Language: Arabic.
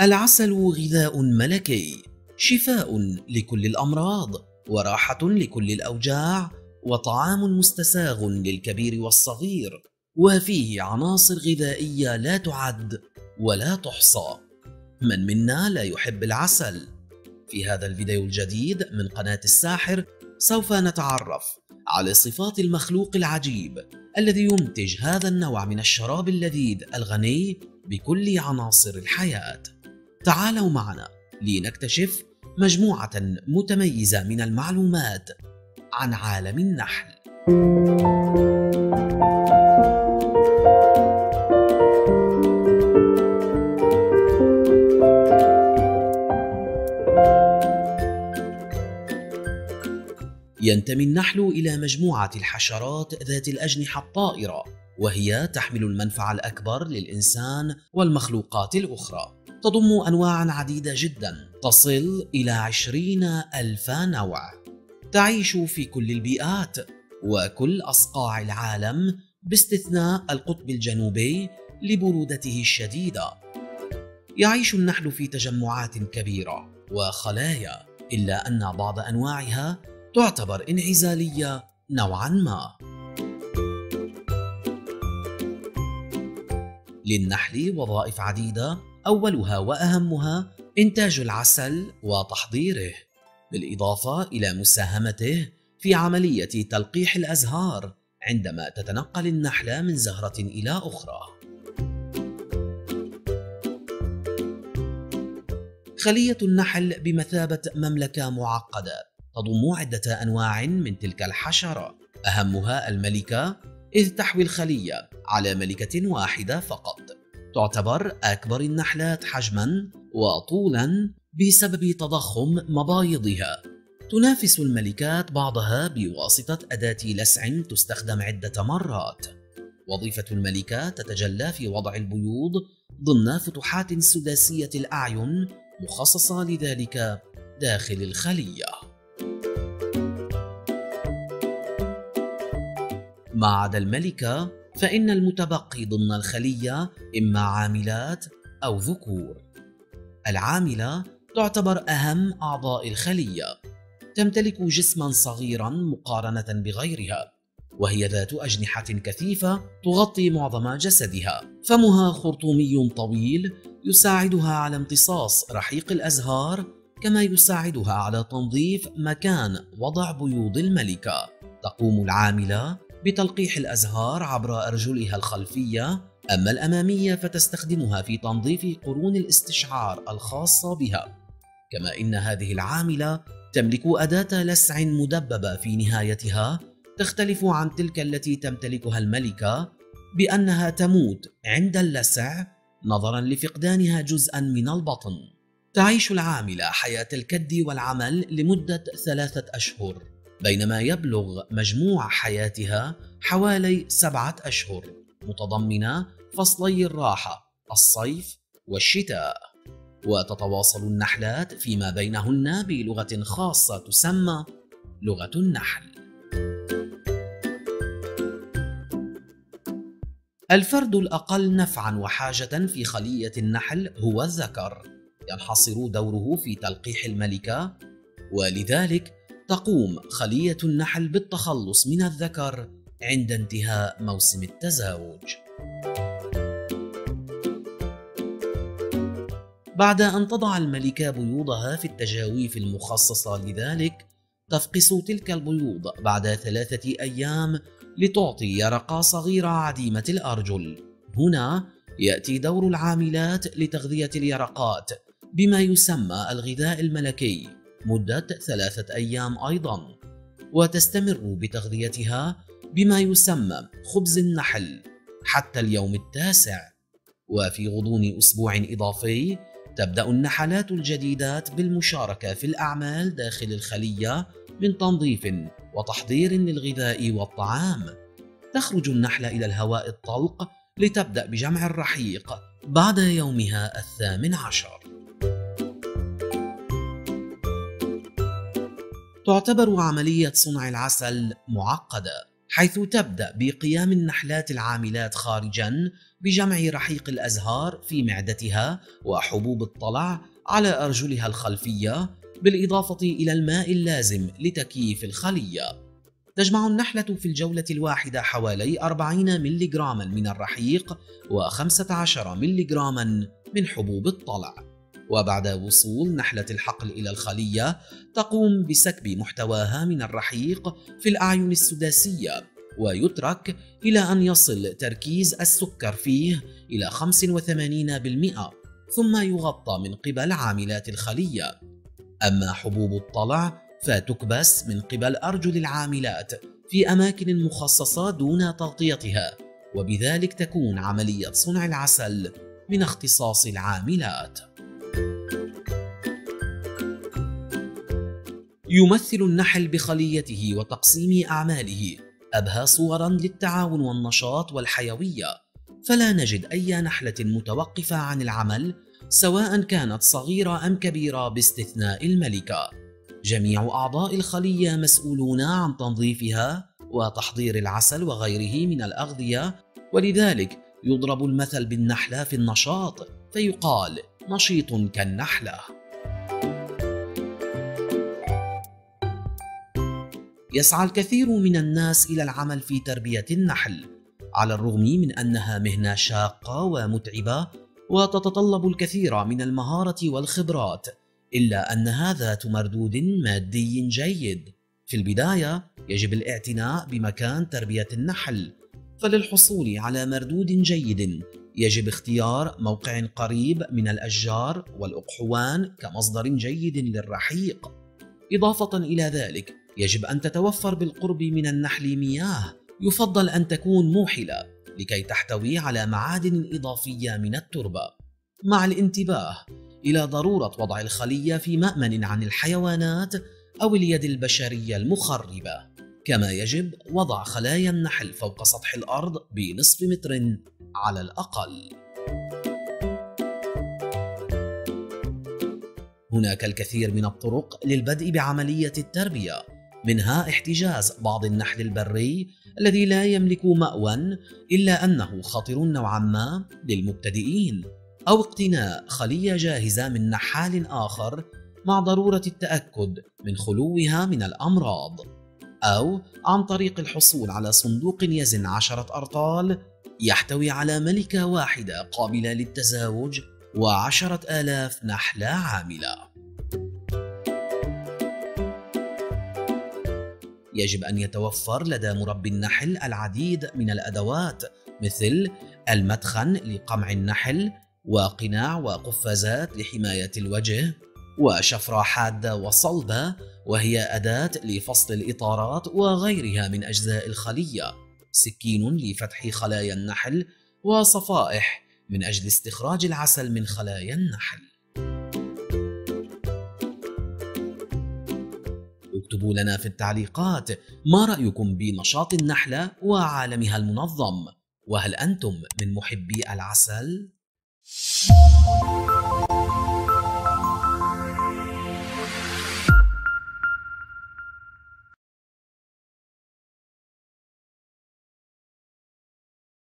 العسل غذاء ملكي شفاء لكل الأمراض وراحة لكل الأوجاع وطعام مستساغ للكبير والصغير وفيه عناصر غذائية لا تعد ولا تحصى. من منا لا يحب العسل؟ في هذا الفيديو الجديد من قناة الساحر سوف نتعرف على صفات المخلوق العجيب الذي ينتج هذا النوع من الشراب اللذيذ الغني بكل عناصر الحياة. تعالوا معنا لنكتشف مجموعة متميزة من المعلومات عن عالم النحل. ينتمي النحل إلى مجموعة الحشرات ذات الأجنحة الطائرة وهي تحمل المنفعة الأكبر للإنسان والمخلوقات الأخرى. تضم أنواعا عديدة جدا. تصل إلى عشرين ألف نوع. تعيش في كل البيئات وكل أصقاع العالم باستثناء القطب الجنوبي لبرودته الشديدة. يعيش النحل في تجمعات كبيرة. وخلايا إلا أن بعض أنواعها تعتبر انعزالية نوعا ما. للنحل وظائف عديدة أولها وأهمها إنتاج العسل وتحضيره بالإضافة إلى مساهمته في عملية تلقيح الأزهار عندما تتنقل النحلة من زهرة إلى أخرى. خلية النحل بمثابة مملكة معقدة تضم عدة أنواع من تلك الحشرة أهمها الملكة إذ تحوي الخلية على ملكة واحدة فقط تعتبر أكبر النحلات حجما وطولا بسبب تضخم مبايضها. تنافس الملكات بعضها بواسطة أداة لسع تستخدم عدة مرات. وظيفة الملكة تتجلى في وضع البيوض ضمن فتحات سداسية الأعين مخصصة لذلك داخل الخلية. ما عدا الملكة فإن المتبقي ضمن الخلية إما عاملات أو ذكور. العاملة تعتبر أهم أعضاء الخلية. تمتلك جسما صغيرا مقارنة بغيرها، وهي ذات أجنحة كثيفة تغطي معظم جسدها. فمها خرطومي طويل يساعدها على امتصاص رحيق الأزهار كما يساعدها على تنظيف مكان وضع بيوض الملكة. تقوم العاملة بتلقيح الأزهار عبر أرجلها الخلفية. أما الأمامية فتستخدمها في تنظيف قرون الاستشعار الخاصة بها. كما إن هذه العاملة تملك أداة لسع مدببة في نهايتها. تختلف عن تلك التي تمتلكها الملكة بأنها تموت عند اللسع نظرا لفقدانها جزءا من البطن. تعيش العاملة حياة الكد والعمل لمدة ثلاثة أشهر. بينما يبلغ مجموع حياتها حوالي سبعة أشهر متضمنة فصلي الراحة الصيف والشتاء. وتتواصل النحلات فيما بينهن بلغة خاصة تسمى لغة النحل. الفرد الأقل نفعا وحاجة في خلية النحل هو الذكر. ينحصر دوره في تلقيح الملكة ولذلك تقوم خلية النحل بالتخلص من الذكر عند انتهاء موسم التزاوج. بعد أن تضع الملكة بيوضها في التجاويف المخصصة لذلك، تفقس تلك البيوض بعد ثلاثة أيام لتعطي يرقة صغيرة عديمة الأرجل. هنا يأتي دور العاملات لتغذية اليرقات بما يسمى الغذاء الملكي مدة ثلاثة أيام أيضا وتستمر بتغذيتها بما يسمى خبز النحل حتى اليوم التاسع. وفي غضون أسبوع إضافي تبدأ النحلات الجديدات بالمشاركة في الأعمال داخل الخلية من تنظيف وتحضير للغذاء والطعام. تخرج النحلة إلى الهواء الطلق لتبدأ بجمع الرحيق بعد يومها الثامن عشر. تعتبر عملية صنع العسل معقدة حيث تبدأ بقيام النحلات العاملات خارجا بجمع رحيق الأزهار في معدتها وحبوب الطلع على أرجلها الخلفية بالإضافة إلى الماء اللازم لتكييف الخلية. تجمع النحلة في الجولة الواحدة حوالي 40 ملغراما من الرحيق و15 ملغراما من حبوب الطلع. وبعد وصول نحلة الحقل إلى الخلية تقوم بسكب محتواها من الرحيق في الأعين السداسية ويترك إلى أن يصل تركيز السكر فيه إلى 85% ثم يغطى من قبل عاملات الخلية. أما حبوب الطلع فتكبس من قبل أرجل العاملات في أماكن مخصصة دون تغطيتها وبذلك تكون عملية صنع العسل من اختصاص العاملات. يمثل النحل بخليته وتقسيم أعماله أبهى صورا للتعاون والنشاط والحيوية. فلا نجد أي نحلة متوقفة عن العمل سواء كانت صغيرة أم كبيرة باستثناء الملكة. جميع أعضاء الخلية مسؤولون عن تنظيفها وتحضير العسل وغيره من الأغذية ولذلك يضرب المثل بالنحلة في النشاط فيقال نشيط كالنحلة. يسعى الكثير من الناس إلى العمل في تربية النحل على الرغم من أنها مهنة شاقة ومتعبة وتتطلب الكثير من المهارة والخبرات إلا أن هذا ذات مردود مادي جيد. في البداية يجب الاعتناء بمكان تربية النحل فللحصول على مردود جيد يجب اختيار موقع قريب من الأشجار والأقحوان كمصدر جيد للرحيق. إضافة إلى ذلك يجب أن تتوفر بالقرب من النحل مياه. يفضل أن تكون موحلة لكي تحتوي على معادن إضافية من التربة. مع الانتباه إلى ضرورة وضع الخلية في مأمن عن الحيوانات أو اليد البشرية المخربة. كما يجب وضع خلايا النحل فوق سطح الأرض بنصف متر على الأقل. هناك الكثير من الطرق للبدء بعملية التربية. منها احتجاز بعض النحل البري الذي لا يملك مأوى إلا أنه خطر نوعا ما للمبتدئين أو اقتناء خلية جاهزة من نحال آخر مع ضرورة التأكد من خلوها من الأمراض أو عن طريق الحصول على صندوق يزن عشرة أرطال يحتوي على ملكة واحدة قابلة للتزاوج وعشرة آلاف نحلة عاملة. يجب أن يتوفر لدى مربي النحل العديد من الأدوات مثل المدخن لقمع النحل وقناع وقفازات لحماية الوجه وشفرة حادة وصلبة وهي أداة لفصل الإطارات وغيرها من أجزاء الخلية سكين لفتح خلايا النحل وصفائح من أجل استخراج العسل من خلايا النحل. اكتبوا لنا في التعليقات ما رأيكم بنشاط النحلة وعالمها المنظم وهل أنتم من محبي العسل؟